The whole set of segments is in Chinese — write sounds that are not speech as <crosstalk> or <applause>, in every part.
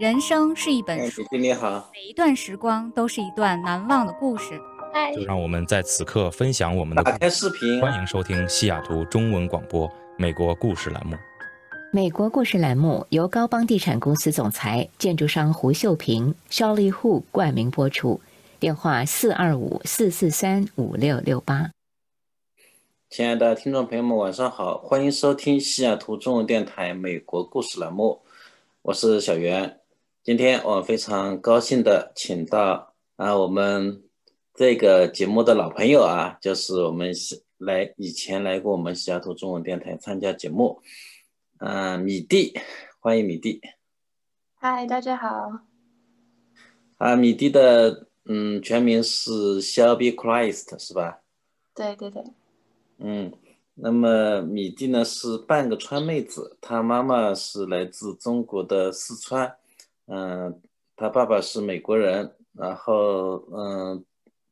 人生是一本哎，书，你好，每一段时光都是一段难忘的故事。嗨，就让我们在此刻分享我们的打开。视频，欢迎收听西雅图中文广播美国故事栏目。美国故事栏目由高邦地产公司总裁、建筑商胡秀平、肖丽户冠名播出，电话四二五四四三五六六八。亲爱的听众朋友们，晚上好，欢迎收听西雅图中文电台美国故事栏目，我是小袁。今天我非常高兴的请到啊我们这个节目的老朋友啊，就是我们来以前来过我们西雅图中文电台参加节目，嗯、米蒂，欢迎米蒂。嗨，大家好。啊，米蒂的嗯全名是 Shelby Christ 是吧？对对对，嗯，那么米蒂呢是半个川妹子，她妈妈是来自中国的四川，嗯、他爸爸是美国人，然后嗯、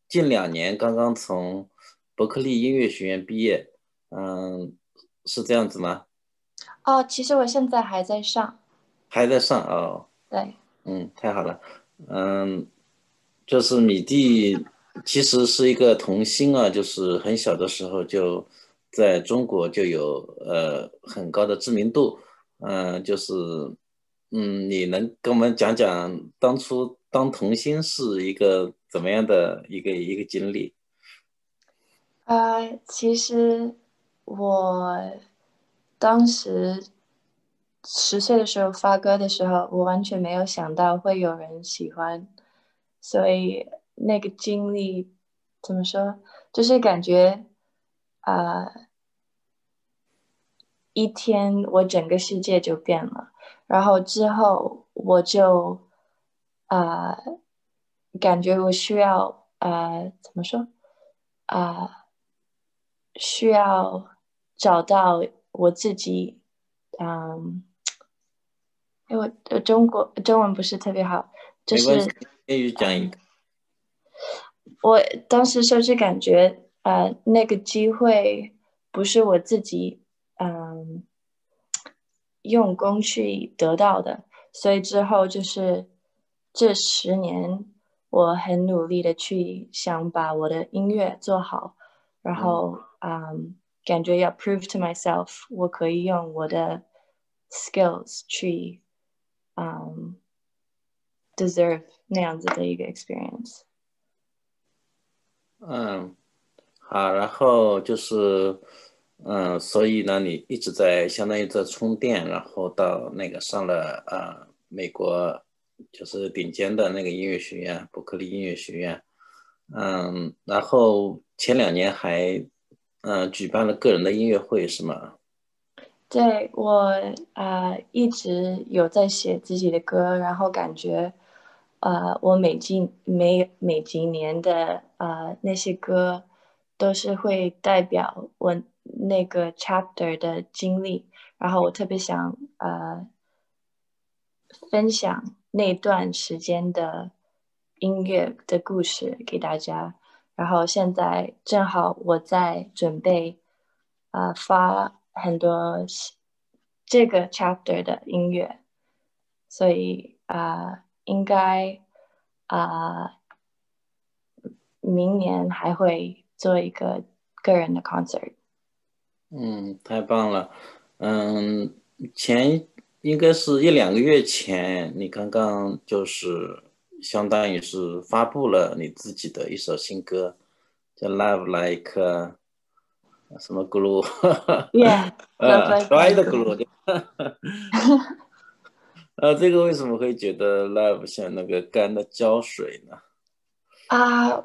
近两年刚刚从伯克利音乐学院毕业，嗯、是这样子吗？哦，其实我现在还在上。还在上哦，对，嗯，太好了，嗯，就是米蒂其实是一个童星啊，就是很小的时候就在中国就有呃很高的知名度，嗯、就是嗯，你能跟我们讲讲当初当童星是一个怎么样的一个一个经历？呃，其实我当时十岁的时候发歌的时候，我完全没有想到会有人喜欢，所以那个经历怎么说，就是感觉啊、一天我整个世界就变了，然后之后我就啊、呃感觉我需要呃怎么说啊、需要找到我自己，嗯，因为我呃中国中文不是特别好，就是，英语讲一个。<laughs> 我当时就是感觉，呃，那个机会不是我自己，嗯，用功去得到的，所以之后就是这十年，我很努力的去想把我的音乐做好，然后，嗯，感觉要 prove to myself，我可以用我的 skills 去，嗯，deserve 那样子的一个 experience。嗯，好，然后就是，嗯，所以呢，你一直在相当于在充电，然后到那个上了呃美国就是顶尖的那个音乐学院，伯克利音乐学院，嗯，然后前两年还嗯举办了个人的音乐会是吗？对，我呃一直有在写自己的歌，然后感觉呃我每几每每几年的呃那些歌都是会代表我那个 chapter 的经历，然后我特别想呃分享那段时间的音乐的故事给大家，然后现在正好我在准备呃发很多这个 chapter 的音乐，所以啊、应该啊、明年还会做一个个人的 concert。嗯，太棒了，嗯，前应该是一两个月前，你刚刚就是相当于是发布了你自己的一首新歌，叫《Love Like》什么 glue，Yeah，<laughs> <laughs> 呃 Like，dry 的 glue glue，<laughs> 呃，这个为什么会觉得 love 像那个干的胶水呢？啊，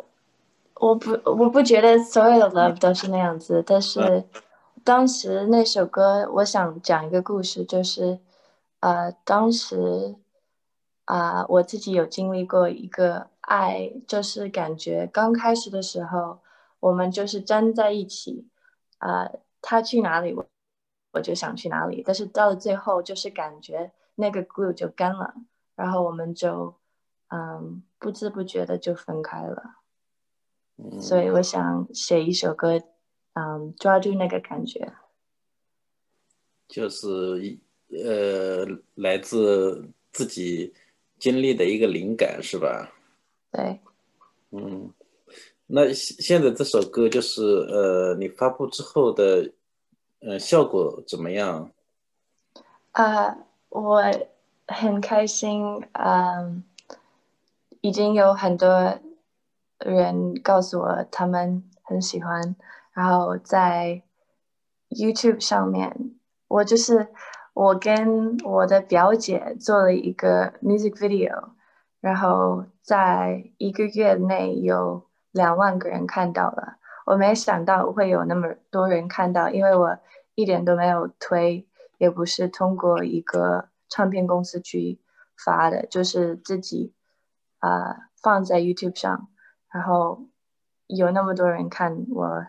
我不我不觉得所有的 love 都是那样子，但是当时那首歌，我想讲一个故事，就是呃，当时啊、我自己有经历过一个爱，就是感觉刚开始的时候，我们就是粘在一起，啊、他去哪里，我我就想去哪里，但是到了最后，就是感觉那个 glue 就干了，然后我们就嗯不知不觉的就分开了。嗯，所以我想写一首歌，嗯，抓住那个感觉。就是一呃，来自自己经历的一个灵感，是吧？对，嗯，那现现在这首歌就是呃，你发布之后的呃效果怎么样？啊、我很开心，嗯，已经有很多人告诉我他们很喜欢，然后在 YouTube 上面，我就是我跟我的表姐做了一个 music video，然后在一个月内有两万个人看到了。我没想到会有那么多人看到，因为我一点都没有推，也不是通过一个唱片公司去发的，就是自己啊、放在 YouTube 上，然后有那么多人看，我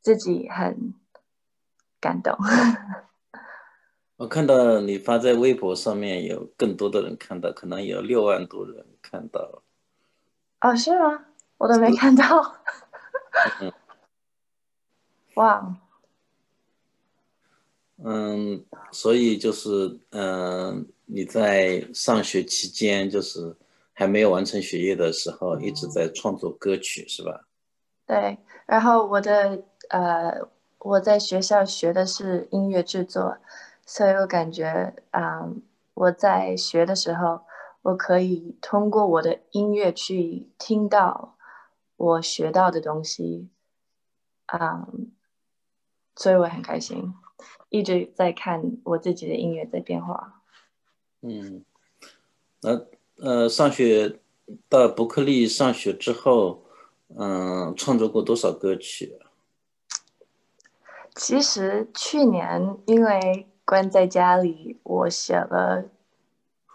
自己很感动。<laughs> 我看到你发在微博上面有更多的人看到，可能有六万多人看到。哦，是吗？我都没看到。嗯 <laughs> 哇，嗯，所以就是嗯、你在上学期间，就是还没有完成学业的时候，一直在创作歌曲，是吧？对，然后我的呃，我在学校学的是音乐制作，所以我感觉啊、我在学的时候，我可以通过我的音乐去听到我学到的东西，啊、所以我很开心，一直在看我自己的音乐在变化。嗯，那呃，上学到伯克利上学之后，嗯、创作过多少歌曲？其实去年因为关在家里，我写了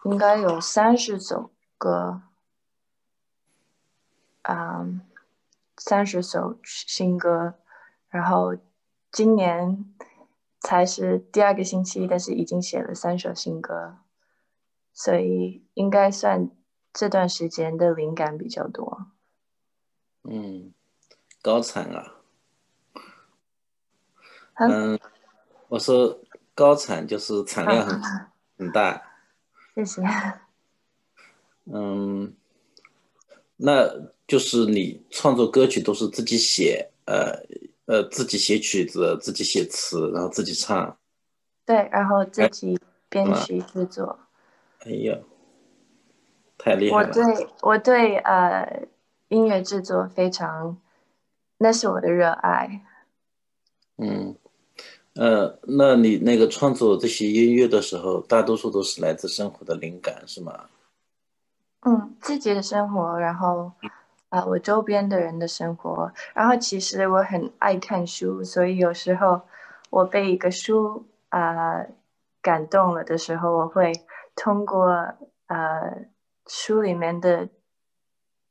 应该有三十首歌，啊、三十首新歌，然后今年才是第二个星期，但是已经写了三首新歌，所以应该算这段时间的灵感比较多。嗯，高产啊。嗯嗯，我说高产就是产量很很大。谢谢。嗯，那就是你创作歌曲都是自己写，呃呃，自己写曲子，自己写词，然后自己唱。对，然后自己编曲制作。哎呀，太厉害了！我对我对呃音乐制作非常，那是我的热爱。嗯，呃，那你那个创作这些音乐的时候，大多数都是来自生活的灵感，是吗？嗯，自己的生活，然后啊、呃我周边的人的生活，然后其实我很爱看书，所以有时候我被一个书啊、感动了的时候，我会通过呃书里面的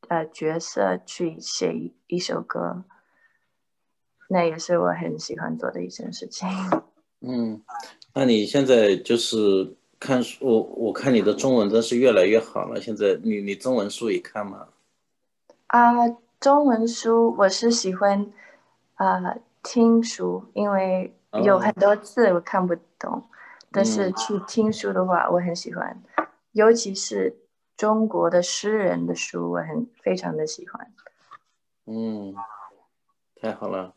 呃角色去写一一首歌，那也是我很喜欢做的一件事情。嗯，那你现在就是看书，我我看你的中文真是越来越好了。现在你你中文书也看吗？啊，中文书我是喜欢啊、听书，因为有哦很多字我看不懂，但是嗯去听书的话，我很喜欢，尤其是中国的诗人的书，我很非常的喜欢。嗯，太好了。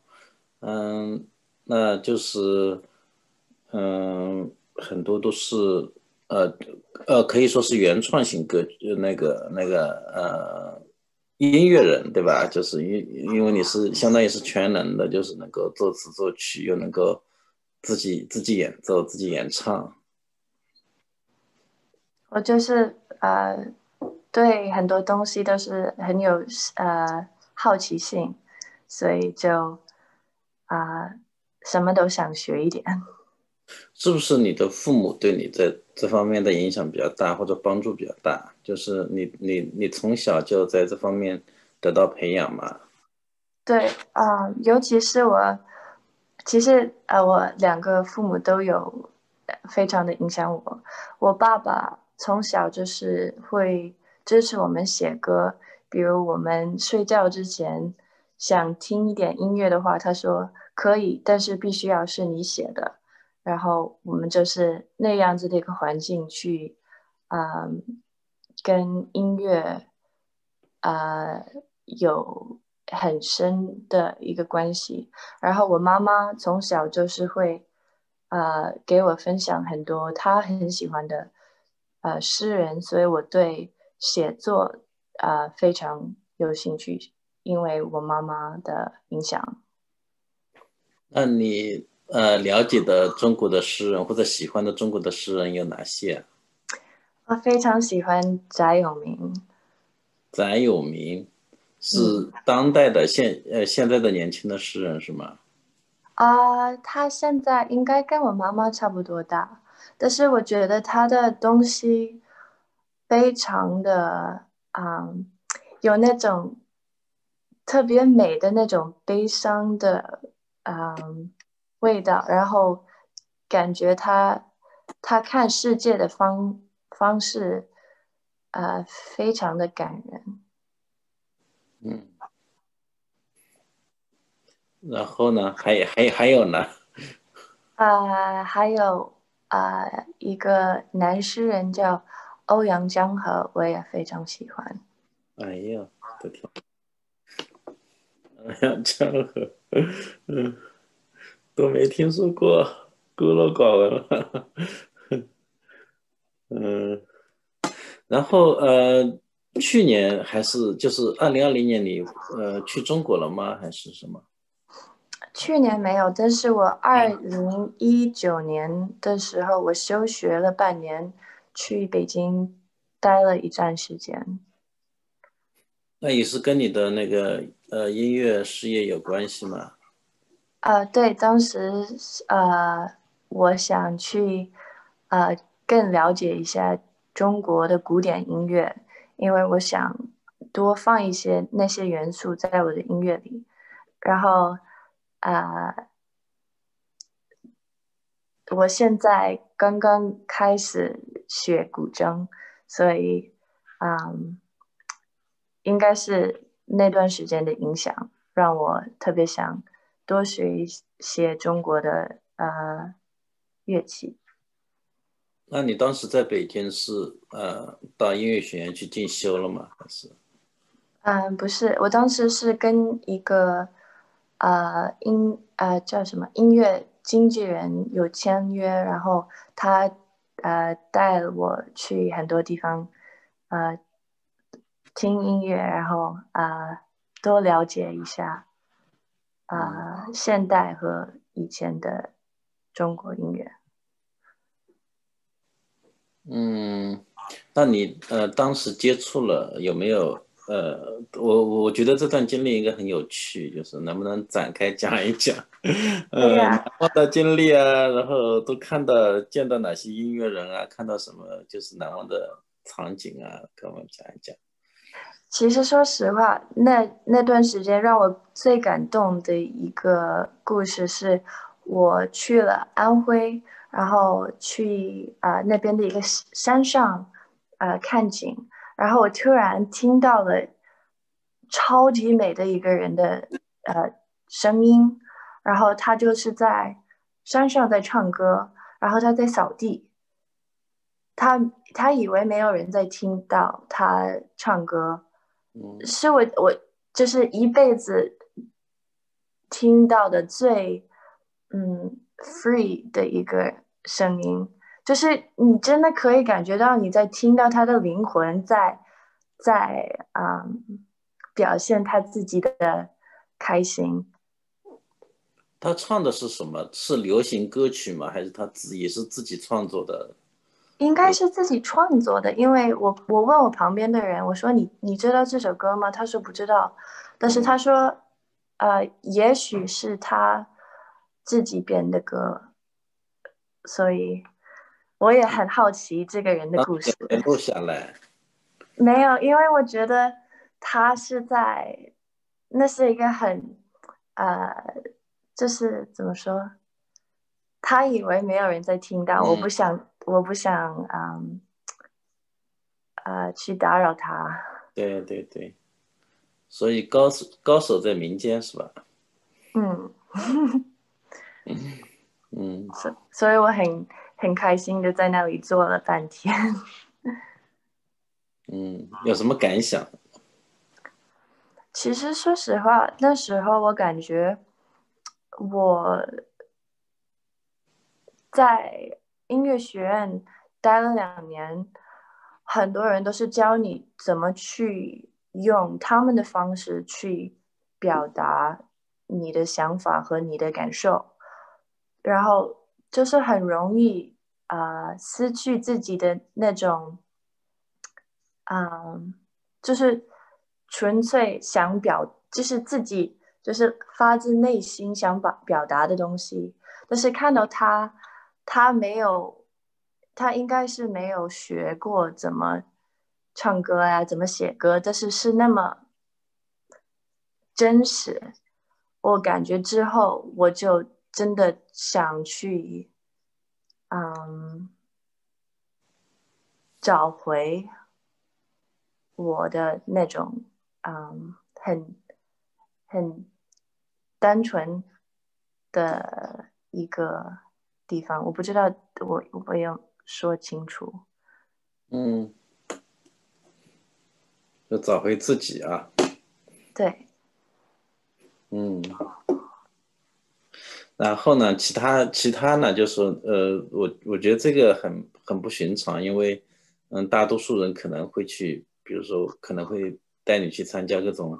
嗯，那就是嗯，很多都是呃呃，可以说是原创型歌就那个那个呃音乐人对吧？就是因因为你是相当于是全能的，就是能够作词作曲，又能够自己自己演奏、自己演唱。我就是呃，对很多东西都是很有呃好奇心，所以就啊、什么都想学一点。<laughs> 是不是你的父母对你在这方面的影响比较大，或者帮助比较大？就是你你你从小就在这方面得到培养嘛？对，啊、尤其是我，其实呃，我两个父母都有非常的影响我。我爸爸从小就是会支持我们写歌，比如我们睡觉之前想听一点音乐的话，他说可以，但是必须要是你写的。然后我们就是那样子的一个环境去，嗯，跟音乐呃有很深的一个关系。然后我妈妈从小就是会呃给我分享很多她很喜欢的呃诗人，所以我对写作呃非常有兴趣，因为我妈妈的影响。那你呃了解的中国的诗人或者喜欢的中国的诗人有哪些？我非常喜欢翟永明。翟永明是当代的现呃现在的年轻的诗人是吗？啊，他现在应该跟我妈妈差不多大，但是我觉得他的东西非常的啊，有那种特别美的那种悲伤的。嗯，味道，然后感觉他他看世界的方方式，呃，非常的感人。嗯，然后呢？还还还有呢？啊，还有啊，一个男诗人叫欧阳江河，我也非常喜欢。哎呀，的天。欧阳江河。嗯，都没听说过，孤陋寡闻了。嗯，然后呃，去年还是就是二零二零年，你呃去中国了吗？还是什么？去年没有，但是我二零一九年的时候，我休学了半年，去北京待了一段时间。那也是跟你的那个呃音乐事业有关系吗？呃，对，当时呃，我想去呃更了解一下中国的古典音乐，因为我想多放一些那些元素在我的音乐里。然后啊，我现在刚刚开始学古筝，所以嗯。应该是那段时间的影响，让我特别想多学一些中国的呃乐器。那你当时在北京是呃到音乐学院去进修了吗？还是？嗯，不是，我当时是跟一个呃音呃叫什么音乐经纪人有签约，然后他呃带我去很多地方呃。听音乐，然后啊，多了解一下啊，现代和以前的中国音乐。嗯，那你呃，当时接触了有没有呃，我我觉得这段经历应该很有趣，就是能不能展开讲一讲？<laughs> 呃，难忘的经历啊，然后都看到见到哪些音乐人啊，看到什么就是难忘的场景啊，跟我们讲一讲。其实，说实话，那那段时间让我最感动的一个故事是，我去了安徽，然后去啊那边的一个山上，呃看景，然后我突然听到了超级美的一个人的呃声音，然后他就是在山上在唱歌，然后他在扫地，他他以为没有人在听到他唱歌。是我我就是一辈子听到的最嗯 free 的一个声音，就是你真的可以感觉到你在听到他的灵魂在在啊表现他自己的开心。他唱的是什么？是流行歌曲吗？还是他自也是自己创作的？应该是自己创作的，因为我我问我旁边的人，我说你你知道这首歌吗？他说不知道，但是他说，呃，也许是他自己编的歌，所以我也很好奇这个人的故事。录下来？没有，因为我觉得他是在，那是一个很，呃，就是怎么说，他以为没有人在听到，我不想。我不想嗯，呃，去打扰他。对对对，所以高手高手在民间是吧？嗯，<laughs> 嗯，所所以我很很开心的在那里坐了半天。嗯，有什么感想？其实说实话，那时候我感觉我在音乐学院待了两年，很多人都是教你怎么去用他们的方式去表达你的想法和你的感受，然后就是很容易啊、呃失去自己的那种，嗯，就是纯粹想表，就是自己就是发自内心想表表达的东西，但是看到他，他没有，他应该是没有学过怎么唱歌呀、怎么写歌，但是是那么真实。我感觉之后，我就真的想去，嗯，找回我的那种，嗯，很很单纯的一个地方。我不知道我我没有说清楚。嗯，要找回自己啊。对，嗯，然后呢，其他其他呢，就是呃，我我觉得这个很很不寻常，因为嗯，大多数人可能会去，比如说可能会带你去参加各种，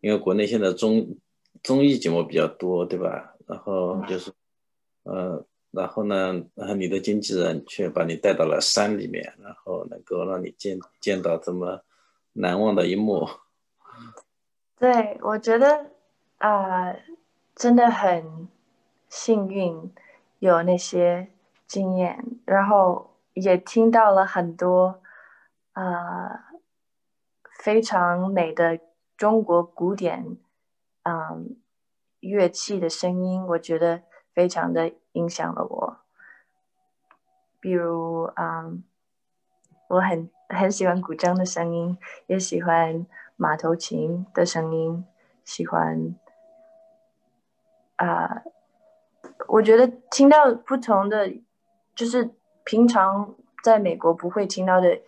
因为国内现在综综艺节目比较多，对吧？然后就是呃，然后呢，然后你的经纪人却把你带到了山里面，然后能够让你见见到这么难忘的一幕。对，我觉得啊、呃真的很幸运有那些经验，然后也听到了很多呃非常美的中国古典嗯乐器的声音，我觉得非常的影响了我。比如嗯，我很很喜欢古筝的声音，也喜欢马头琴的声音，喜欢啊、我觉得听到不同的，就是平常在美国不会听到的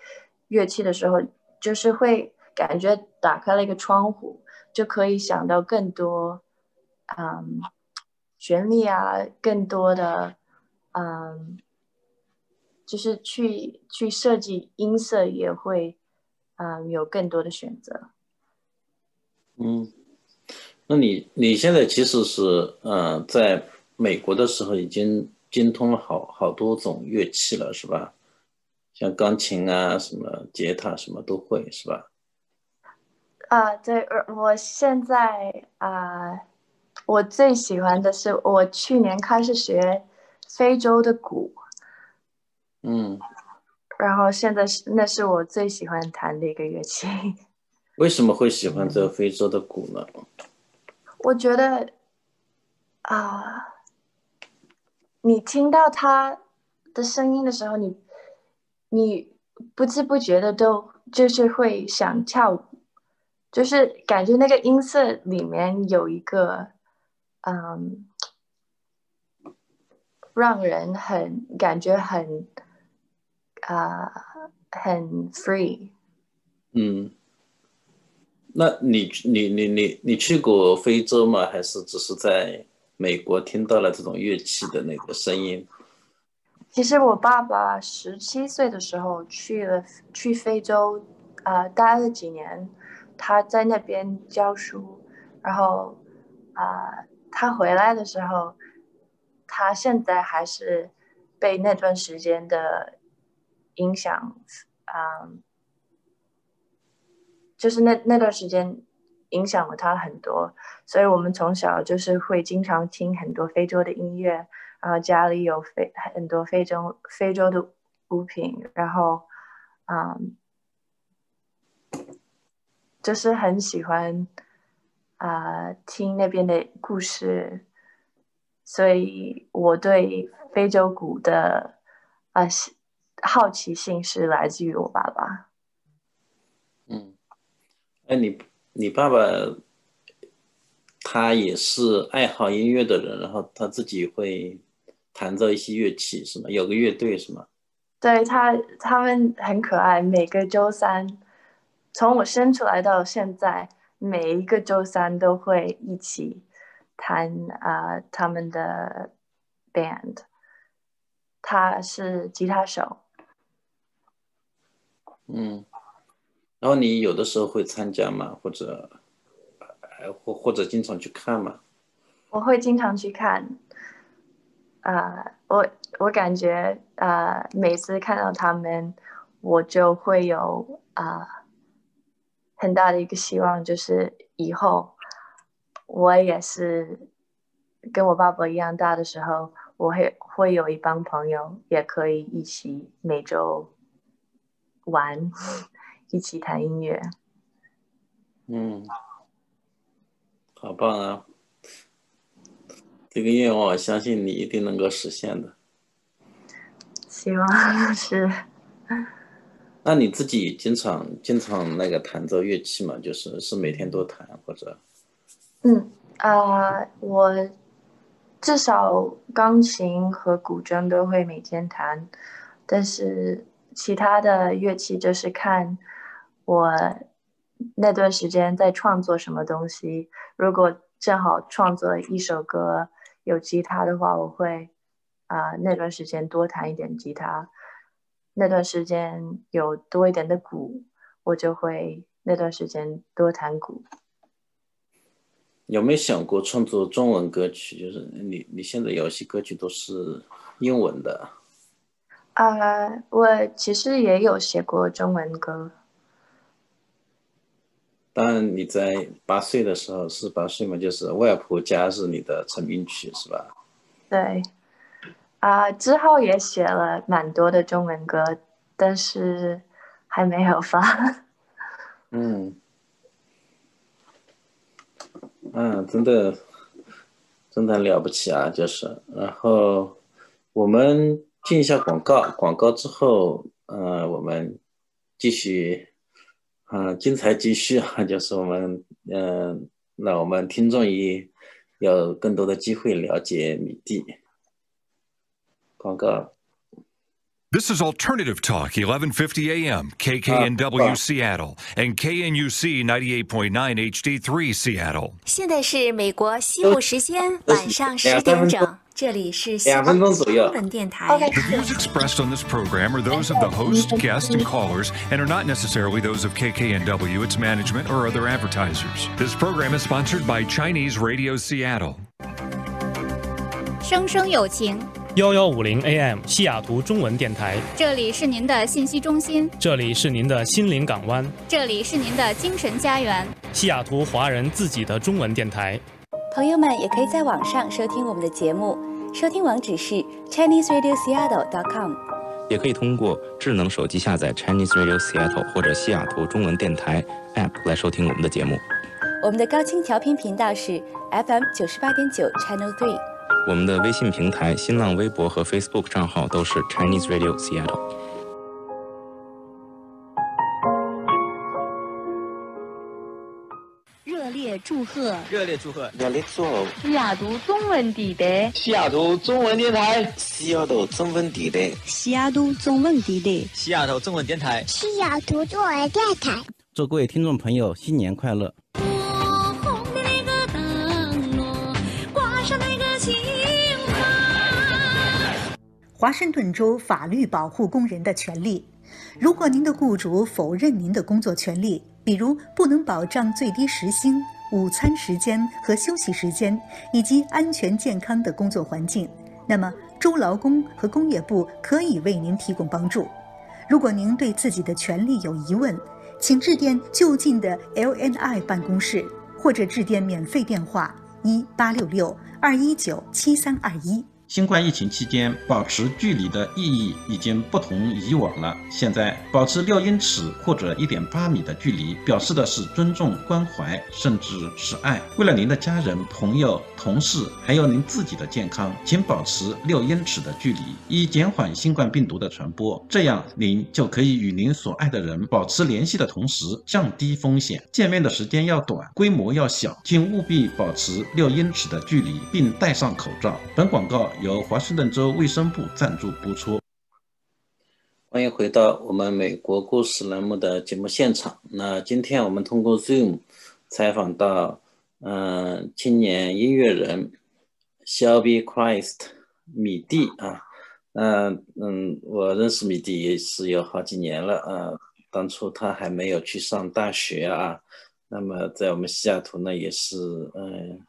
乐器的时候，就是会感觉打开了一个窗户，就可以想到更多，嗯，旋律啊，更多的，嗯，就是去去设计音色也会，嗯，有更多的选择。嗯，那你你现在其实是呃，在美国的时候已经精通了好好多种乐器了，是吧？像钢琴啊，什么吉他什么都会，是吧？啊，对，呃我现在啊、我最喜欢的是我去年开始学非洲的鼓，嗯，然后现在是那是我最喜欢弹的一个乐器。为什么会喜欢这个非洲的鼓呢？我觉得啊、你听到他的声音的时候，你你不知不觉的都就是会想跳舞，就是感觉那个音色里面有一个嗯，让人很感觉很啊、很 free。嗯，那你你你你你去过非洲吗？还是只是在美国听到了这种乐器的那个声音？其实我爸爸十七岁的时候去了去非洲，啊、待了几年，他在那边教书，然后啊、他回来的时候，他现在还是被那段时间的影响，啊、就是那那段时间影响了他很多，所以我们从小就是会经常听很多非洲的音乐。然后家里有非很多非洲非洲的物品，然后，嗯，就是很喜欢啊、听那边的故事，所以我对非洲鼓的啊、喜好奇心是来自于我爸爸。嗯，哎，你你爸爸他也是爱好音乐的人，然后他自己会弹奏一些乐器，是吗？有个乐队是吗？对他，他们很可爱。每个周三从我生出来到现在，每一个周三都会一起弹啊、他们的 band。他是吉他手，嗯，然后你有的时候会参加吗？或者，或或者经常去看吗？我会经常去看。啊、我我感觉啊、每次看到他们，我就会有啊、很大的一个希望，就是以后我也是跟我爸爸一样大的时候，我会会有一帮朋友，也可以一起每周玩，一起弹音乐。嗯，好棒啊！这个愿望，我相信你一定能够实现的。希望是。那你自己经常经常那个弹奏乐器嘛？就是是每天都弹，或者嗯啊、我至少钢琴和古筝都会每天弹，但是其他的乐器就是看我那段时间在创作什么东西。如果正好创作一首歌有吉他的话，我会啊、那段时间多弹一点吉他。那段时间有多一点的鼓，我就会那段时间多弹鼓。有没有想过创作中文歌曲？就是你你现在有些歌曲都是英文的，啊、我其实也有写过中文歌，当然你在八岁的时候是八岁嘛，就是《外婆家》是你的成名曲是吧？对，啊、之后也写了蛮多的中文歌，但是还没有发。嗯，<laughs> 嗯，真的，真的了不起啊！就是，然后我们进一下广告，广告之后，呃，我们继续，啊、精彩继续啊！就是我们，嗯、那我们听众也有更多的机会了解米蒂。广告。This is Alternative Talk, 1150 AM, KKNW Seattle, and KNUC 98.9 HD3 Seattle. 现在是美国西部时间晚上十点整，这里是西两分钟左右中文电台。OK The views expressed on this program are those of the host, guests, and callers, and are not necessarily those of KKNW, its management, or other advertisers. This program is sponsored by Chinese Radio Seattle. 生生有情，幺幺五零 AM 西雅图中文电台，这里是您的信息中心，这里是您的心灵港湾，这里是您的精神家园。西雅图华人自己的中文电台。朋友们也可以在网上收听我们的节目，收听网址是 ChineseRadioSeattle.com。也可以通过智能手机下载 Chinese Radio Seattle 或者西雅图中文电台 App 来收听我们的节目。我们的高清调频频道是 FM 九十八点九 Channel Three。我们的微信平台、新浪微博和 Facebook 账号都是 Chinese Radio Seattle。祝贺热烈祝贺热烈祝贺西雅图中文地带，西雅图中文电台，西雅图中文地带，西雅图中文地带，西雅图中文电台。西雅图中文电台。祝各位听众朋友新年快乐！红的那个灯笼，挂上那个情花。华盛顿州法律保护工人的权利。如果您的雇主否认您的工作权利，比如不能保障最低时薪、午餐时间和休息时间，以及安全健康的工作环境，那么州劳工和工业部可以为您提供帮助。如果您对自己的权利有疑问，请致电就近的 LNI 办公室，或者致电免费电话一八六六二一九七三二一。新冠疫情期间，保持距离的意义已经不同以往了。现在，保持六英尺或者一点八米的距离，表示的是尊重、关怀，甚至是爱。为了您的家人、朋友、同事，还有您自己的健康，请保持六英尺的距离，以减缓新冠病毒的传播。这样，您就可以与您所爱的人保持联系的同时，降低风险。见面的时间要短，规模要小，请务必保持六英尺的距离，并戴上口罩。本广告。由华盛顿州卫生部赞助播出。欢迎回到我们美国故事栏目的节目现场。那今天我们通过 Zoom 采访到，嗯，青年音乐人 Shelby Christ 米蒂啊。嗯嗯，我认识米蒂也是有好几年了啊。当初他还没有去上大学啊。那么在我们西雅图呢，也是嗯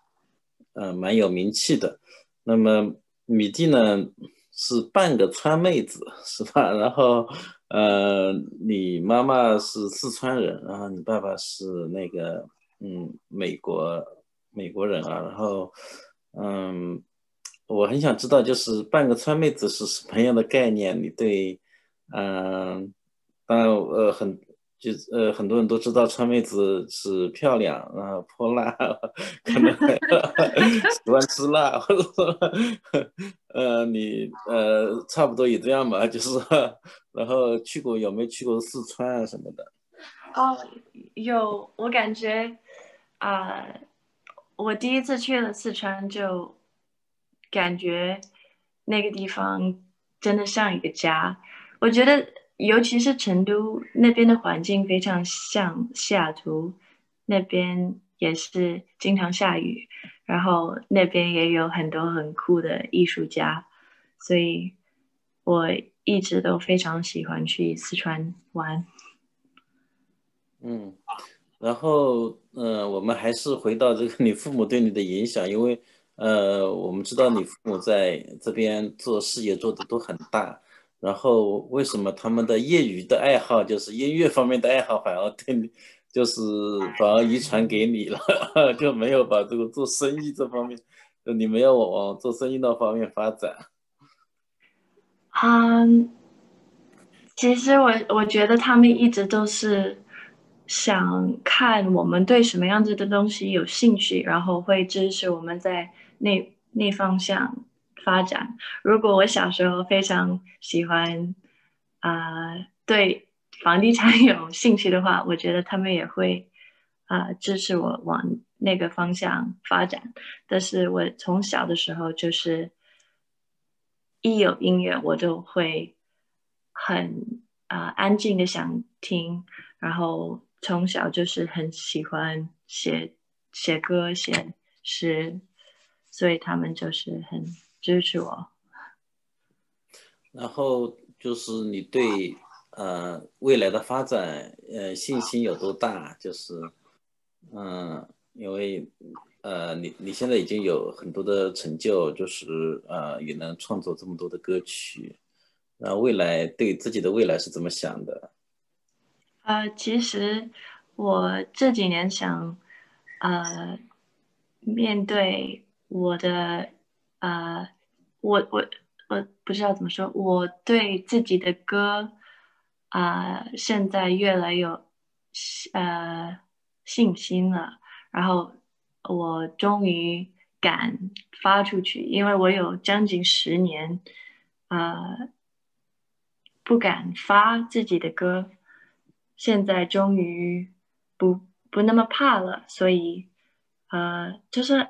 嗯蛮有名气的。那么米蒂呢？是半个川妹子是吧？然后，呃，你妈妈是四川人，然后你爸爸是那个，嗯，美国美国人啊。然后，嗯，我很想知道，就是半个川妹子是什么样的概念？你对，嗯，当然，呃，很。就呃，很多人都知道川妹子是漂亮啊，泼辣，可能 <laughs> 喜欢吃辣，或者说，呃，你呃，差不多也这样吧，就是，然后去过有没有去过四川啊什么的？哦，有，我感觉啊，我第一次去了四川，就感觉那个地方真的像一个家，我觉得。尤其是成都那边的环境非常像西雅图，那边也是经常下雨，然后那边也有很多很酷的艺术家，所以我一直都非常喜欢去四川玩。嗯，然后呃，我们还是回到这个 <laughs> 你父母对你的影响，因为呃，我们知道你父母在这边做事业做的都很大。然后为什么他们的业余的爱好就是音乐方面的爱好，反而对你就是反而遗传给你了，<laughs> 就没有把这个做生意这方面，你没有往做生意那方面发展？嗯，其实我我觉得他们一直都是想看我们对什么样子的东西有兴趣，然后会支持我们在那那方向。发展。如果我小时候非常喜欢，啊，对房地产有兴趣的话，我觉得他们也会啊支持我往那个方向发展。但是我从小的时候就是一有音乐，我就会很啊安静的想听，然后从小就是很喜欢写写歌、写诗，所以他们就是很。支持我，然后就是你对呃未来的发展呃信心有多大？就是嗯，因为呃你你现在已经有很多的成就，就是呃也能创作这么多的歌曲，那未来对自己的未来是怎么想的？呃，其实我这几年想呃面对我的。呃，我我我不知道怎么说，我对自己的歌啊，现在越来有呃信心了。然后我终于敢发出去，因为我有将近十年啊不敢发自己的歌，现在终于不不那么怕了，所以呃就是。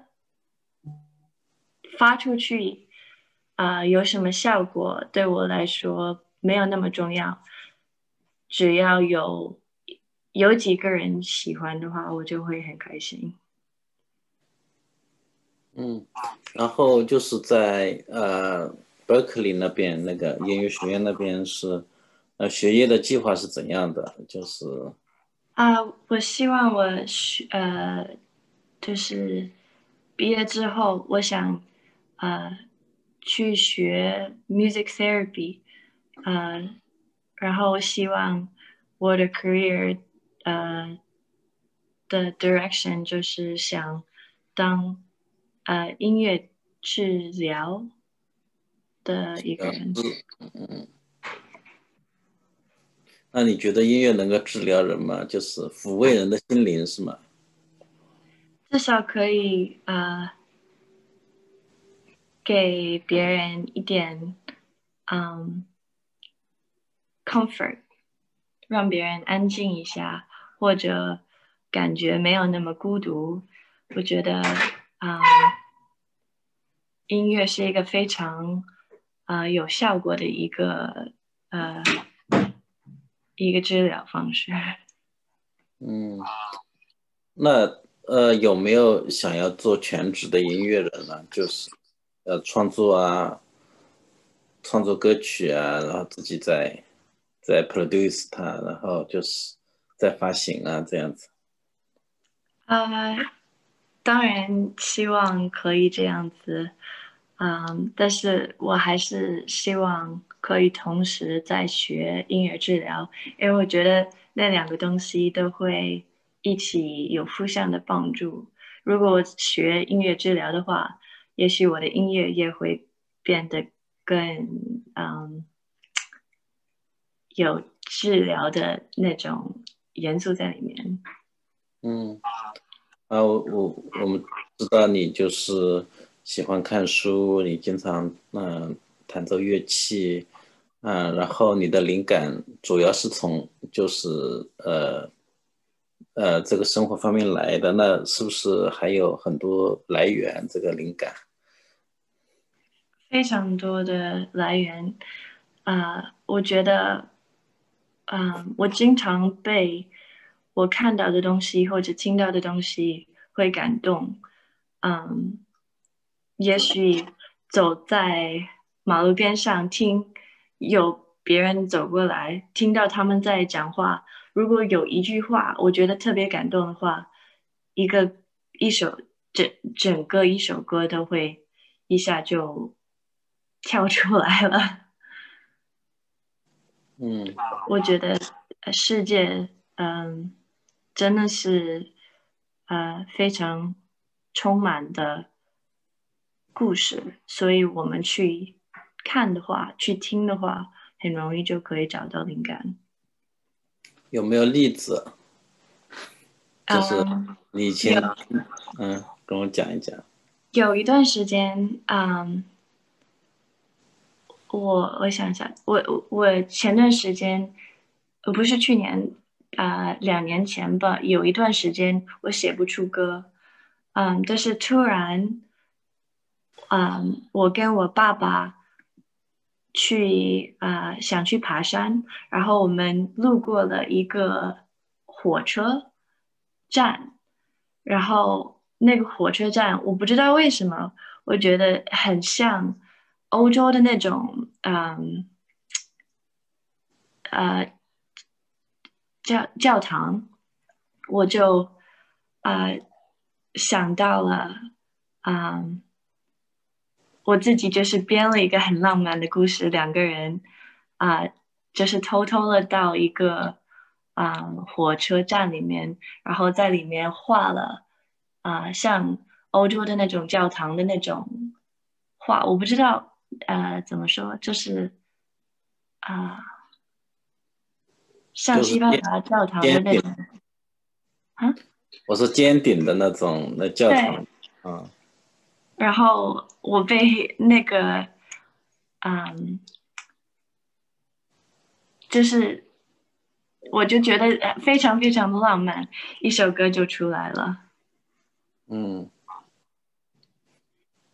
发出去，啊，有什么效果对我来说没有那么重要。只要有有几个人喜欢的话，我就会很开心。嗯，然后就是在呃，Berkeley 那边那个音乐学院那边是，呃，学业的计划是怎样的？就是啊，我希望我学呃，就是毕业之后，我想。呃，去学 music therapy，呃，然后希望我的 career，呃的 direction 就是想当呃音乐治疗的一个人。嗯，那你觉得音乐能够治疗人吗？就是抚慰人的心灵是吗？至少可以啊。给别人一点，嗯，comfort，让别人安静一下，或者感觉没有那么孤独。我觉得，啊，音乐是一个非常，呃，有效果的一个，呃，一个治疗方式。嗯，那呃有没有想要做全职的音乐人呢？就是呃创作啊，创作歌曲啊，然后自己在在 produce 它，然后就是在发行啊这样子。啊，当然希望可以这样子，嗯，但是我还是希望可以同时在学音乐治疗，因为我觉得那两个东西都会一起有互相的帮助。如果学音乐治疗的话，也许我的音乐也会变得更嗯有治疗的那种元素在里面。嗯，啊，我我我们知道你就是喜欢看书，你经常嗯弹奏乐器，嗯，然后你的灵感主要是从就是呃呃这个生活方面来的，那是不是还有很多来源？这个灵感非常多的来源，啊，我觉得，嗯，我经常被。我看到的东西或者听到的东西会感动，嗯，也许走在马路边上听有别人走过来，听到他们在讲话，如果有一句话我觉得特别感动的话，一个一首整整个一首歌都会一下就跳出来了。<laughs> 嗯，我觉得世界，嗯。真的是，呃，非常充满的故事，所以我们去看的话，去听的话，很容易就可以找到灵感。有没有例子？就是你以前，嗯，跟我讲一讲。有一段时间，嗯，我我想想，我我前段时间，不是去年。啊，两年前吧，有一段时间我写不出歌，嗯，但是突然，嗯，我跟我爸爸去啊，想去爬山，然后我们路过了一个火车站，然后那个火车站，我不知道为什么，我觉得很像欧洲的那种，嗯，呃。教教堂，我就啊想到了啊，我自己就是编了一个很浪漫的故事，两个人啊就是偷偷的到一个啊火车站里面，然后在里面画了啊像欧洲的那种教堂的那种画，我不知道呃怎么说，就是啊。像西班牙教堂的那种，啊，我是尖顶的那种那教堂，嗯，然后我被 <laughs> 那个，嗯，就是我就觉得非常非常的浪漫，一首歌就出来了，嗯，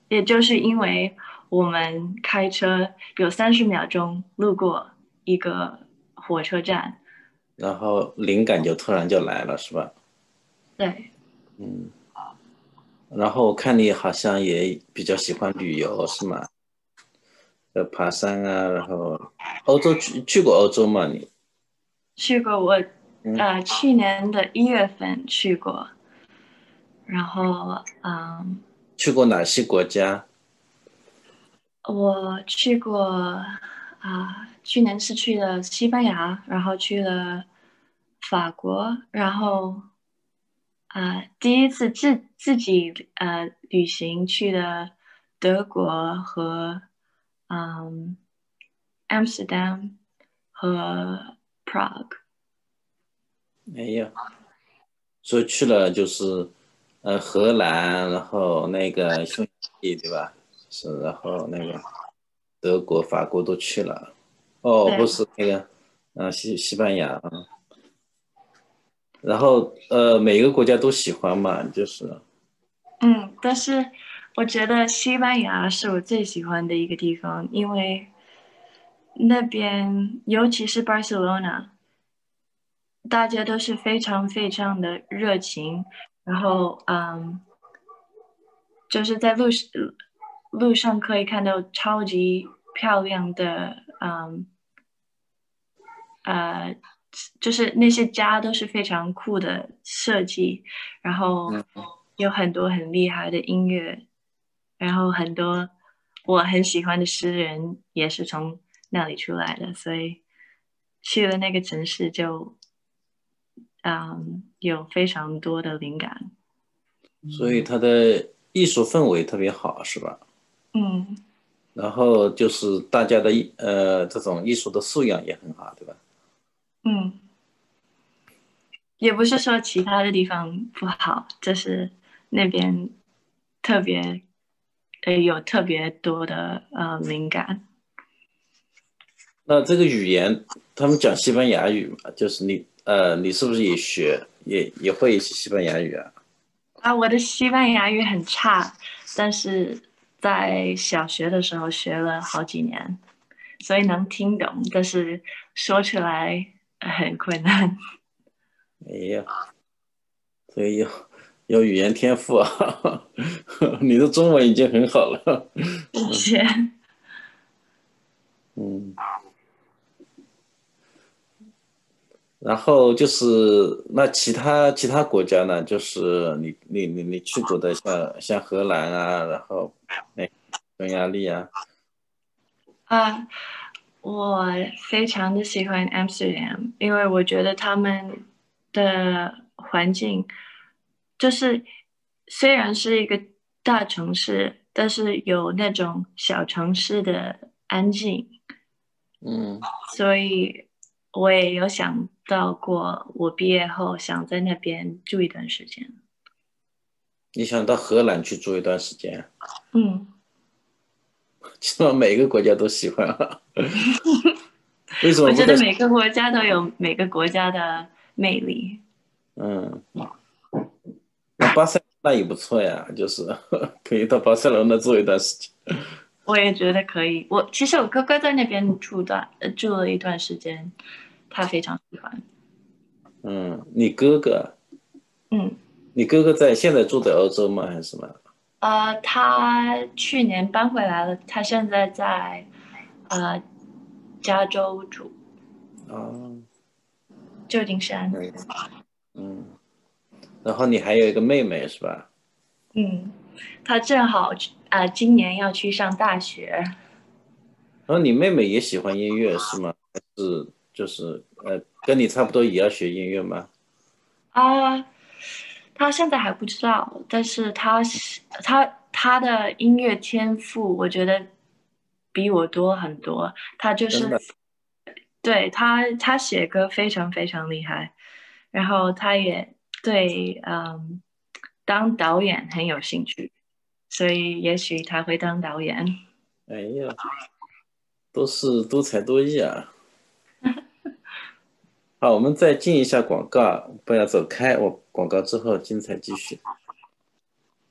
也就是因为我们开车有三十秒钟路过一个火车站。然后灵感就突然就来了，是吧？对。嗯。然后我看你好像也比较喜欢旅游，是吗？呃，爬山啊，然后欧洲去去过欧洲吗？你？去过，我呃去年的一月份去过。然后，嗯。去过哪些国家？我去过。啊，去年是去了西班牙，然后去了法国，然后啊，第一次自自己呃旅行去了德国和嗯 Amsterdam 和 Prague。没有，所以去了就是呃荷兰，然后那个匈牙利对吧？是，然后那个。德国、法国都去了，哦，不是那个，嗯，西西班牙啊，然后呃，每个国家都喜欢嘛，就是，嗯，但是我觉得西班牙是我最喜欢的一个地方，因为那边尤其是巴塞罗那，大家都是非常非常的热情，然后嗯，就是在路路上可以看到超级漂亮的嗯呃，就是那些家都是非常酷的设计，然后有很多很厉害的音乐，然后很多我很喜欢的诗人也是从那里出来的，所以去了那个城市就。嗯，有非常多的灵感，所以它的艺术氛围特别好，是吧？嗯。然后就是大家的呃这种艺术的素养也很好，对吧？嗯。也不是说其他的地方不好，就是那边特别呃有特别多的呃灵感。那这个语言，他们讲西班牙语嘛，就是你。呃，你是不是也学，也也会一些西班牙语啊？啊，我的西班牙语很差，但是在小学的时候学了好几年，所以能听懂，但是说出来很困难。哎呀，所以有有语言天赋啊！<laughs> 你的中文已经很好了。谢谢。嗯。然后就是那其他其他国家呢？就是你你你你去过的，像像荷兰啊，然后哎，匈牙利啊。啊，我非常的喜欢 Amsterdam，因为我觉得他们的环境就是虽然是一个大城市，但是有那种小城市的安静。嗯。所以我也有想。到过，我毕业后想在那边住一段时间。你想到荷兰去住一段时间？嗯，基本上每个国家都喜欢啊。为什么？我觉得每个国家都有每个国家的魅力。嗯，那巴塞那也不错呀，就是 <laughs> 可以到巴塞罗那住一段时间。我也觉得可以。我其实我哥哥在那边住段住了一段时间。他非常喜欢。嗯，你哥哥？嗯，你哥哥在现在住在欧洲吗？还是什么？呃，他去年搬回来了，他现在在呃加州住。哦。旧金山。嗯。然后你还有一个妹妹是吧？嗯，她正好啊，今年要去上大学。然后你妹妹也喜欢音乐是吗？还是？就是呃，跟你差不多也要学音乐吗？啊，他现在还不知道，但是他他他的音乐天赋，我觉得比我多很多。他就是对他他写歌非常非常厉害，然后他也对嗯当导演很有兴趣，所以也许他会当导演。哎呀，都是多才多艺啊！好，我们再进一下广告，不要走开。我广告之后精彩继续。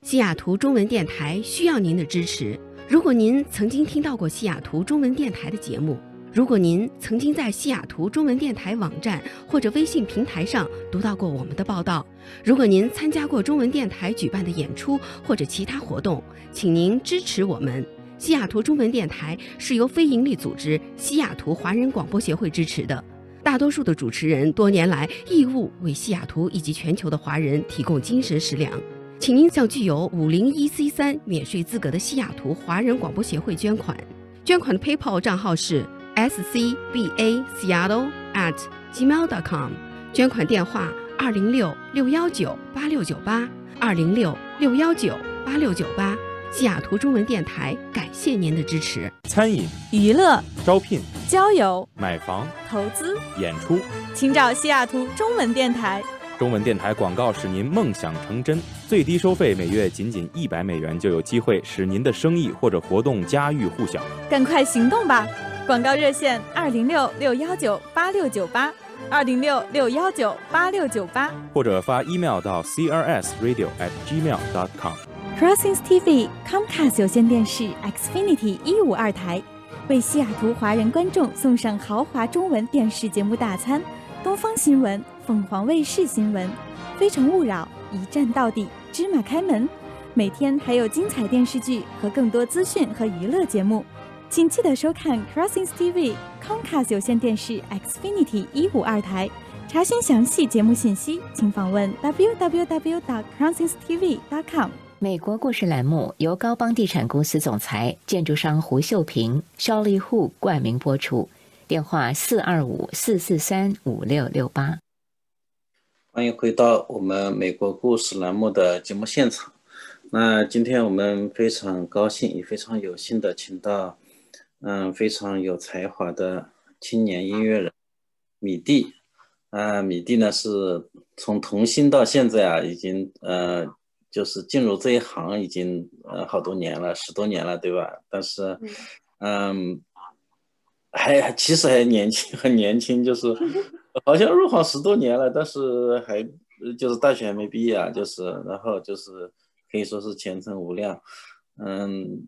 西雅图中文电台需要您的支持。如果您曾经听到过西雅图中文电台的节目，如果您曾经在西雅图中文电台网站或者微信平台上读到过我们的报道，如果您参加过中文电台举办的演出或者其他活动，请您支持我们。西雅图中文电台是由非营利组织西雅图华人广播协会支持的。大多数的主持人多年来义务为西雅图以及全球的华人提供精神食粮，请您向具有五零一 C 三免税资格的西雅图华人广播协会捐款。捐款的 PayPal 账号是 scba seattle at gmail.com，捐款电话二零六六幺九八六九八二零六六幺九八六九八。西雅图中文电台感谢您的支持。餐饮、娱乐、招聘、交友、买房、投资、演出，请找西雅图中文电台。中文电台广告使您梦想成真，最低收费每月仅仅一百美元，就有机会使您的生意或者活动家喻户晓。赶快行动吧！广告热线：二零六六幺九八六九八，二零六六幺九八六九八，或者发 email 到 crsradio@gmail.com。Crossings TV Comcast 有线电视 Xfinity 一五二台，为西雅图华人观众送上豪华中文电视节目大餐：东方新闻、凤凰卫视新闻，《非诚勿扰》一站到底，芝麻开门。每天还有精彩电视剧和更多资讯和娱乐节目，请记得收看 Crossings TV Comcast 有线电视 Xfinity 一五二台。查询详细节目信息，请访问 www.crossingstv.com。美国故事栏目由高邦地产公司总裁、建筑商胡秀平、肖立户冠名播出。电话：四二五四四三五六六八。欢迎回到我们美国故事栏目的节目现场。那今天我们非常高兴，也非常有幸的请到，嗯，非常有才华的青年音乐人米蒂。啊，米蒂呢是从童星到现在啊，已经呃，就是进入这一行已经呃好多年了，十多年了，对吧？但是，嗯，还其实还年轻，很年轻，就是 <laughs> 好像入行十多年了，但是还就是大学还没毕业啊，就是然后就是。可以说是前程无量，嗯，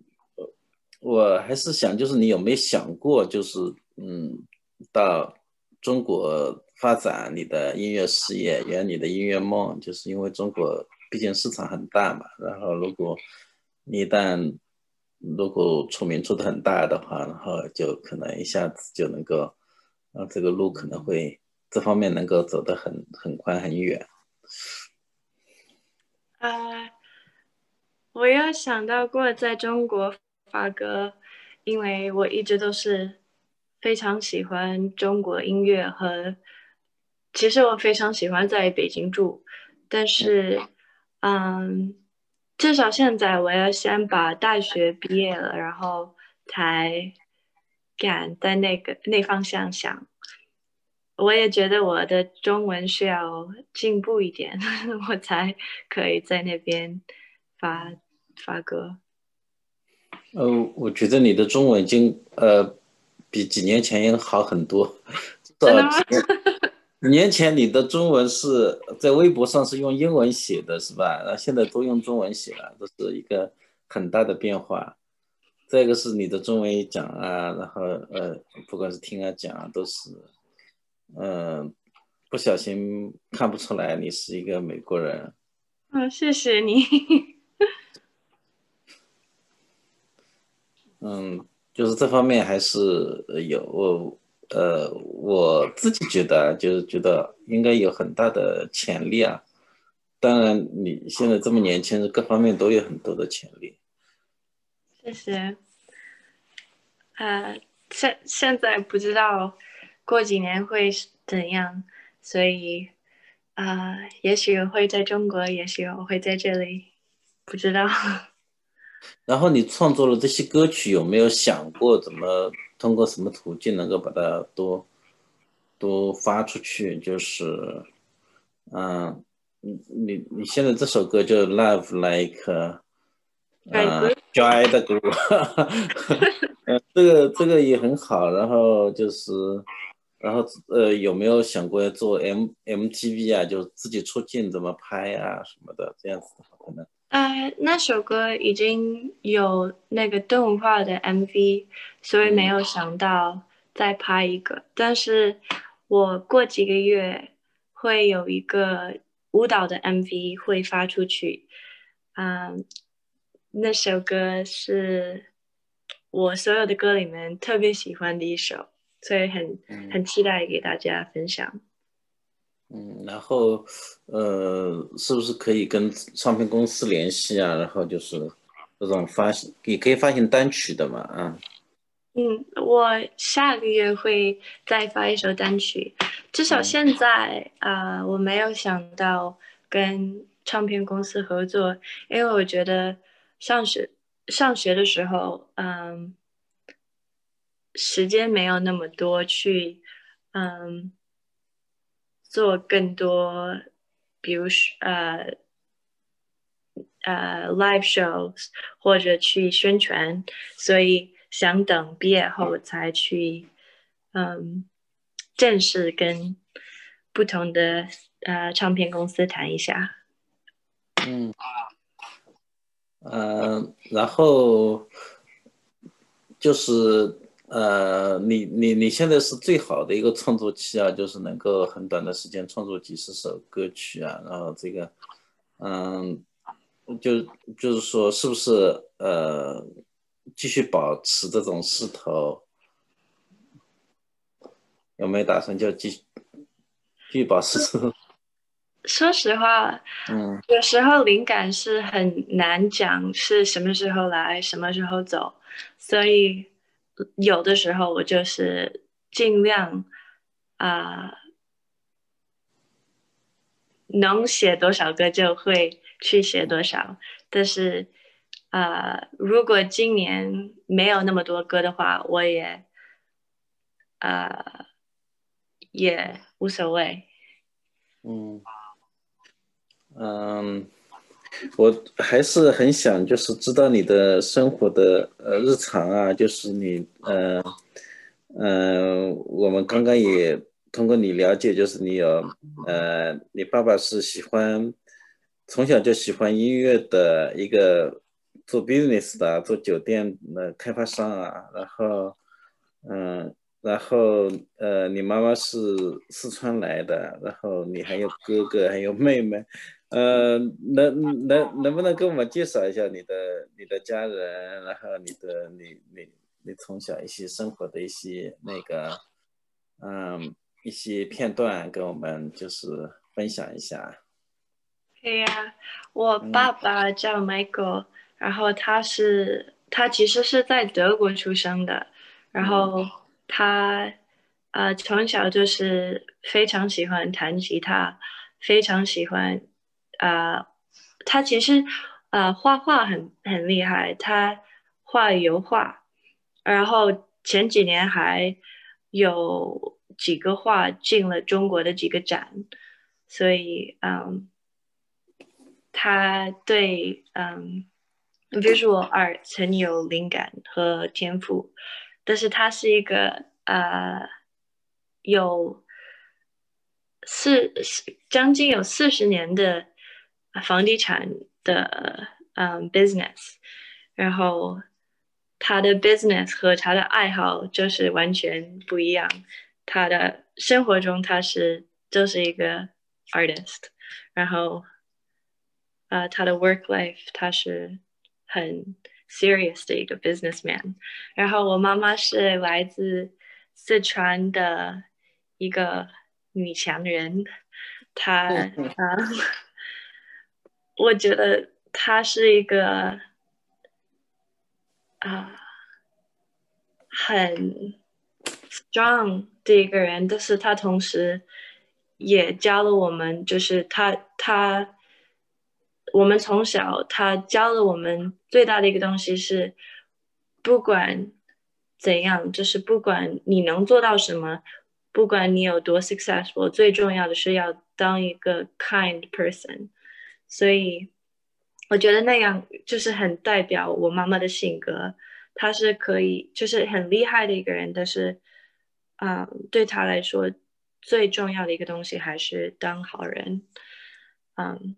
我还是想，就是你有没有想过，就是嗯，到中国发展你的音乐事业，圆你的音乐梦，就是因为中国毕竟市场很大嘛。然后，如果你一旦如果出名出的很大的话，然后就可能一下子就能够，啊，这个路可能会这方面能够走得很很宽很远。啊。我有想到过在中国发歌，因为我一直都是非常喜欢中国音乐和，其实我非常喜欢在北京住，但是，嗯，至少现在我要先把大学毕业了，然后才敢在那个那方向想。我也觉得我的中文需要进步一点，<laughs> 我才可以在那边发。发歌，呃，我觉得你的中文已经呃比几年前要好很多。真的吗？几年前你的中文是在微博上是用英文写的，是吧？然后现在都用中文写了，这是一个很大的变化。再一个是你的中文讲啊，然后呃，不管是听啊讲啊，都是，嗯，不小心看不出来你是一个美国人。嗯，谢谢你。嗯，就是这方面还是有我呃，我自己觉得就是觉得应该有很大的潜力啊。当然，你现在这么年轻，各方面都有很多的潜力。谢谢。呃，现现在不知道过几年会怎样，所以啊，也许会在中国，也许我会在这里，不知道。然后你创作了这些歌曲，有没有想过怎么通过什么途径能够把它都都发出去？就是，嗯，你你你现在这首歌就 Love Like，嗯，Joy 的歌，<laughs> 嗯，这个这个也很好。然后就是，然后呃，有没有想过要做 M MTV 啊？就自己出镜怎么拍啊什么的，这样子的话可能。呃，那首歌已经有那个动画的 MV，所以没有想到再拍一个。但是我过几个月会有一个舞蹈的 MV 会发出去。嗯，那首歌是我所有的歌里面特别喜欢的一首，所以很很期待给大家分享。嗯，然后，呃，是不是可以跟唱片公司联系啊？然后就是这种发行，也可以发行单曲的嘛？啊，嗯，我下个月会再发一首单曲，至少现在啊，我没有想到跟唱片公司合作，因为我觉得上学上学的时候，嗯，时间没有那么多去，嗯。做更多，比如说呃呃 live shows 或者去宣传，所以想等毕业后才去嗯正式跟不同的呃唱片公司谈一下。嗯，呃，然后就是呃，你你你现在是最好的一个创作期啊，就是能够很短的时间创作几十首歌曲啊，然后这个，嗯，就就是说，是不是呃，继续保持这种势头？有没有打算就继续继续保持？<laughs> 说实话，嗯，有时候灵感是很难讲是什么时候来，什么时候走，所以有的时候我就是尽量啊、能写多少歌就会去写多少，但是啊、如果今年没有那么多歌的话，我也啊、也无所谓。嗯，嗯，<laughs> 我还是很想就是知道你的生活的呃日常啊，就是你呃呃，我们刚刚也通过你了解，就是你有呃，你爸爸是喜欢从小就喜欢音乐的一个做 business 的，做酒店的开发商啊，然后嗯。然后，呃，你妈妈是四川来的，然后你还有哥哥，还有妹妹，呃，能能能不能跟我们介绍一下你的你的家人，然后你的你你你从小一些生活的一些那个，嗯，一些片段跟我们就是分享一下。可以呀，我爸爸叫 Michael，、然后他是他其实是在德国出生的，然后。他呃从小就是非常喜欢弹吉他，非常喜欢啊、呃，他其实呃画画很很厉害，他画油画，然后前几年还有几个画进了中国的几个展，所以嗯，他对嗯 visual art 很有灵感和天赋。但是他是一个呃有四将近有四十年的房地产的嗯 business，然后他的 business 和他的爱好就是完全不一样。他的生活中他是就是一个 artist，然后呃他的 work life 他是很 serious 的一个 businessman，然后我妈妈是来自四川的一个女强人，她啊、呃，我觉得他是一个啊、很 strong 的一个人，但是他同时也教了我们，就是他他。我们从小，他教了我们最大的一个东西是，不管怎样，就是不管你能做到什么，不管你有多 successful，最重要的是要当一个 kind person。所以，我觉得那样就是很代表我妈妈的性格。她是可以，就是很厉害的一个人，但是，啊、呃，对她来说，最重要的一个东西还是当好人。嗯。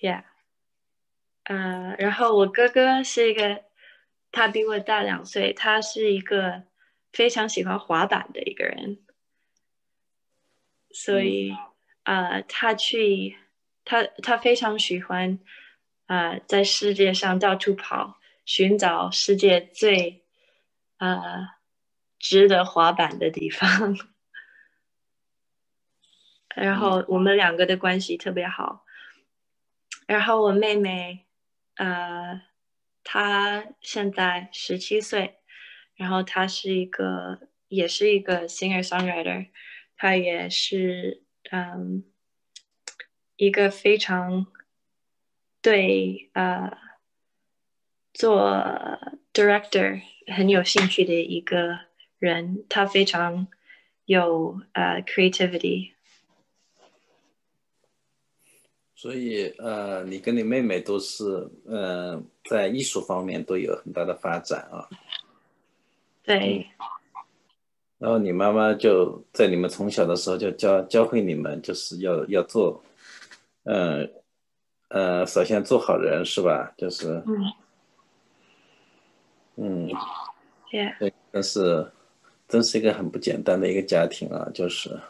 Yeah，呃，然后我哥哥是一个，他比我大两岁，他是一个非常喜欢滑板的一个人，所以，呃，他去，他他非常喜欢，呃，在世界上到处跑，寻找世界最，呃，值得滑板的地方，<laughs> 然后我们两个的关系特别好。然后我妹妹，呃，她现在十七岁，然后她是一个，也是一个 singer songwriter，她也是，嗯，一个非常对呃做 director 很有兴趣的一个人，他非常有呃 creativity。所以，呃，你跟你妹妹都是，呃，在艺术方面都有很大的发展啊。对。然后你妈妈就在你们从小的时候就教教会你们，就是要要做，呃，呃，首先做好人是吧？就是，嗯，嗯，，Yeah，对，但是真是一个很不简单的一个家庭啊，就是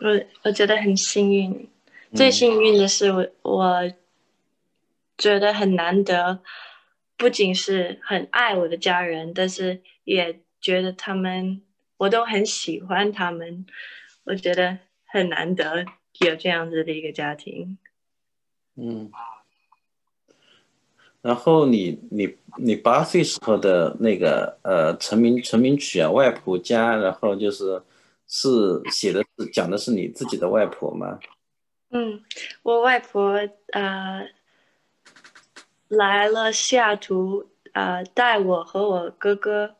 我我觉得很幸运，最幸运的是我我觉得很难得，不仅是很爱我的家人，但是也觉得他们我都很喜欢他们，我觉得很难得有这样子的一个家庭。嗯，然后你你你八岁时候的那个呃成名成名曲啊，外婆家，然后就是是写的是讲的是你自己的外婆吗？嗯，我外婆呃来了西雅图，呃带我和我哥哥，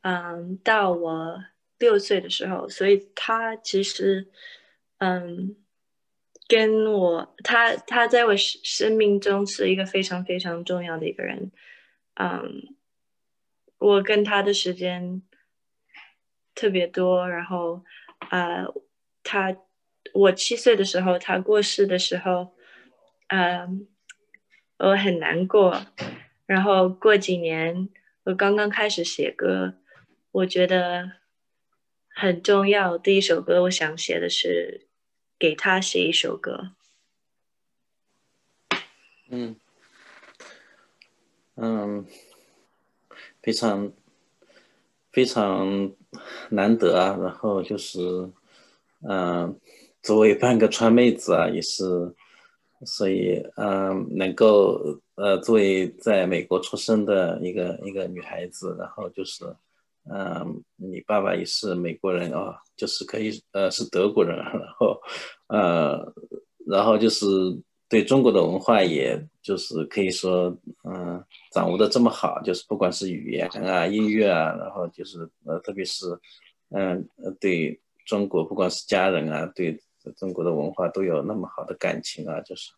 嗯到我六岁的时候，所以她其实嗯。跟我，他他在我生生命中是一个非常非常重要的一个人，嗯，我跟他的时间特别多，然后，呃，他我七岁的时候，他过世的时候，嗯，我很难过，然后过几年，我刚刚开始写歌，我觉得很重要，第一首歌我想写的是。给他写一首歌。嗯嗯，非常非常难得啊。然后就是，嗯，作为半个川妹子啊，也是，所以嗯，能够呃，作为在美国出生的一个一个女孩子，然后就是。嗯，你爸爸也是美国人啊，就是可以呃是德国人，然后呃，然后就是对中国的文化，也就是可以说嗯掌握的这么好，就是不管是语言啊、音乐啊，然后就是呃特别是嗯对中国不管是家人啊，对中国的文化都有那么好的感情啊，就是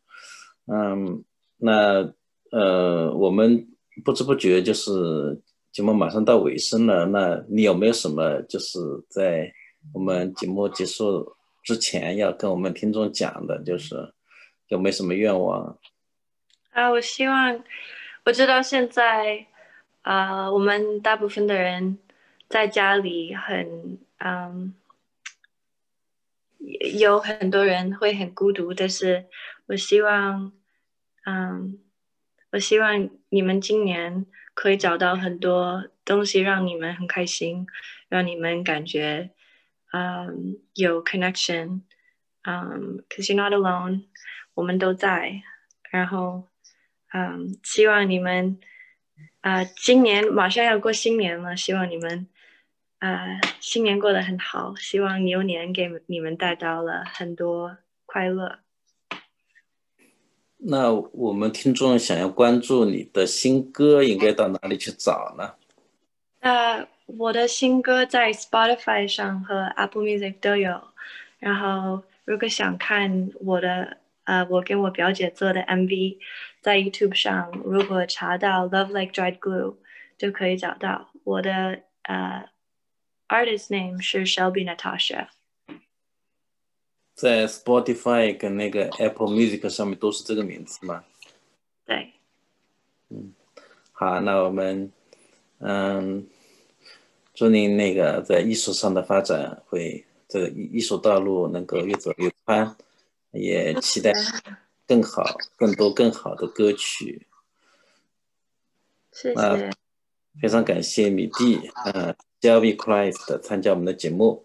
嗯那呃我们不知不觉就是。节目马上到尾声了，那你有没有什么就是在我们节目结束之前要跟我们听众讲的？就是有没有什么愿望？啊，我希望我知道现在啊，我们大部分的人在家里很嗯，有很多人会很孤独，但是我希望嗯，我希望你们今年。可以找到很多东西让你们很开心，让你们感觉，嗯，有 connection，嗯，cause you're not alone，我们都在。然后，嗯，希望你们，啊，今年马上要过新年了，希望你们，啊，新年过得很好，希望牛年给你们带到了很多快乐。那我们听众想要关注你的新歌，应该到哪里去找呢？呃，我的新歌在 Spotify 上和 Apple Music 都有。然后，如果想看我的呃，我跟我表姐做的 MV，在 YouTube 上，如果查到 Love Like Dried Glue，就可以找到我的呃 artist name 是 Shelby Natasha。在 Spotify 跟那个 Apple Music 上面都是这个名字吗？对。嗯，好，那我们嗯，祝您那个在艺术上的发展会这个艺艺术道路能够越走越宽，也期待更好、更多、更好的歌曲。谢谢。非常感谢米蒂，嗯 j e l v y Christ 参加我们的节目。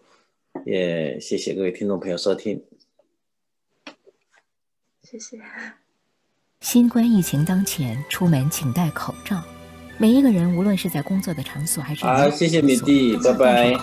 <laughs> 也谢谢各位听众朋友收听，谢谢。新冠疫情当前，出门请戴口罩。每一个人，无论是在工作的场所还是好，谢谢米蒂，拜拜。